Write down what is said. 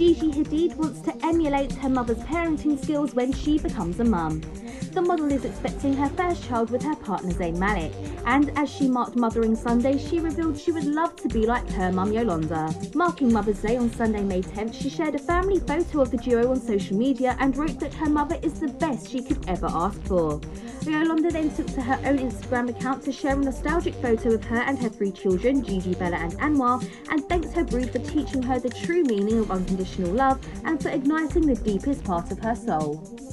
Gigi Hadid wants to emulate her mother's parenting skills when she becomes a mum. The model is expecting her first child with her partner Zayn Malik, and as she marked Mothering Sunday, she revealed she would love to be like her mum Yolanda. Marking Mother's Day on Sunday, May 10th, she shared a family photo of the duo on social media and wrote that her mother is the best she could ever ask for. Yolanda then took to her own Instagram account to share a nostalgic photo of her and her three children, Gigi, Bella and Anwar, and thanks her brood for teaching her the true meaning of unconditional love and for igniting the deepest part of her soul.